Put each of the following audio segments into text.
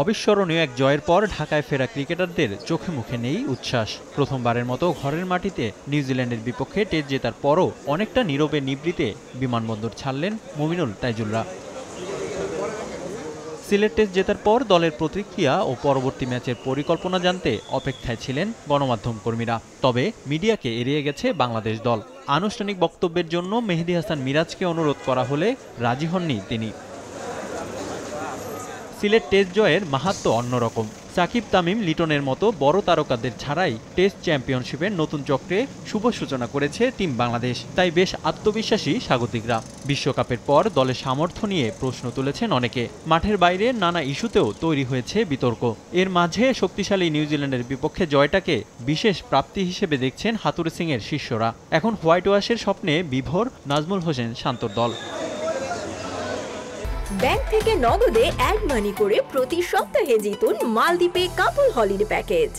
অবিস্মরণীয় এক জয়ের পর ঢাকায় ফেরা ক্রিকেটারদের চোখে মুখে নেই উচ্ছ্বাস। প্রথমবারের মতো ঘরের মাটিতে নিউজিল্যান্ডের বিপক্ষে টেস্ট জেতার পরও অনেকটা নীরবে নিবৃতে বিমানবন্দর ছাড়লেন মুমিনুল তাইজুলরা। সিলেট টেস্ট জেতার পর দলের প্রতিক্রিয়া ও পরবর্তী ম্যাচের পরিকল্পনা জানতে অপেক্ষায় ছিলেন গণমাধ্যম কর্মীরা। তবে মিডিয়াকে এড়িয়ে গেছে বাংলাদেশ দল। আনুষ্ঠানিক বক্তব্যের জন্য মেহেদি হাসান মিরাজকে অনুরোধ করা হলে রাজি হননি তিনি। সিলেট টেস্ট জয়ের মাহাত্ম অন্যরকম। সাকিব তামিম লিটনের মতো বড় তারকাদের ছাড়াই টেস্ট চ্যাম্পিয়নশিপের নতুন চক্রে শুভ সূচনা করেছে টিম বাংলাদেশ। তাই বেশ আত্মবিশ্বাসী স্বাগতিকরা। বিশ্বকাপের পর দলের সামর্থ্য নিয়ে প্রশ্ন তুলেছেন অনেকে। মাঠের বাইরে নানা ইস্যুতেও তৈরি হয়েছে বিতর্ক। এর মাঝে শক্তিশালী নিউজিল্যান্ডের বিপক্ষে জয়টাকে বিশেষ প্রাপ্তি হিসেবে দেখছেন হাতুরে সিংয়ের শিষ্যরা। এখন হোয়াইট ওয়াশের স্বপ্নে বিভোর নাজমুল হোসেন শান্তর দল। ব্যাংক থেকে নগদে অ্যাড মানি করে প্রতি সপ্তাহে জিতুন মালদ্বীপে কাপল হলিডে প্যাকেজ।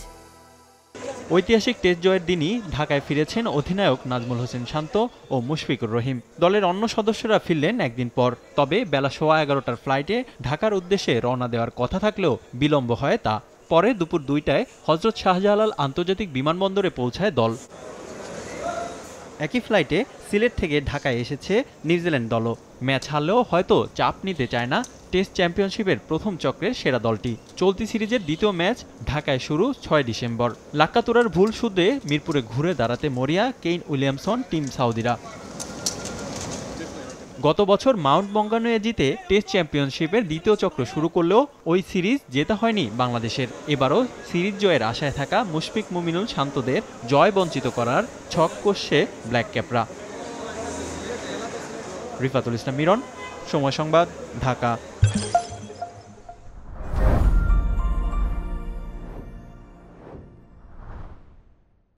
ঐতিহাসিক টেস্ট জয়ের দিনই ঢাকায় ফিরেছেন অধিনায়ক নাজমুল হোসেন শান্ত ও মুশফিকুর রহিম। দলের অন্য সদস্যরা ফিরলেন একদিন পর, তবে বেলা সোয়া এগারোটার ফ্লাইটে ঢাকার উদ্দেশ্যে রওনা দেওয়ার কথা থাকলেও বিলম্ব হয় তা। পরে দুপুর দুইটায় হজরত শাহজালাল আন্তর্জাতিক বিমানবন্দরে পৌঁছায় দল। একই ফ্লাইটে সিলেট থেকে ঢাকায় এসেছে নিউজিল্যান্ড দলও। ম্যাচ হারলেও হয়তো চাপ নিতে চায় না টেস্ট চ্যাম্পিয়নশিপের প্রথম চক্রের সেরা দলটি। চলতি সিরিজের দ্বিতীয় ম্যাচ ঢাকায় শুরু ছয় ডিসেম্বর। লাক্কাতুরার ভুল শুদ্ধে মিরপুরে ঘুরে দাঁড়াতে মরিয়া, কেইন উইলিয়ামসন, টিম সাউদিরা। গত বছর মাউন্ট বঙ্গানুয়ে জিতে টেস্ট চ্যাম্পিয়নশিপের দ্বিতীয় চক্র শুরু করলেও ওই সিরিজ জেতা হয়নি বাংলাদেশের। এবারও সিরিজ জয়ের আশায় থাকা মুশফিক মুমিনুল শান্তদের জয় বঞ্চিত করার ছক কষছে ব্ল্যাক ক্যাপরা। রিফাতুল ইসলাম মিরন, সময় সংবাদ, ঢাকা।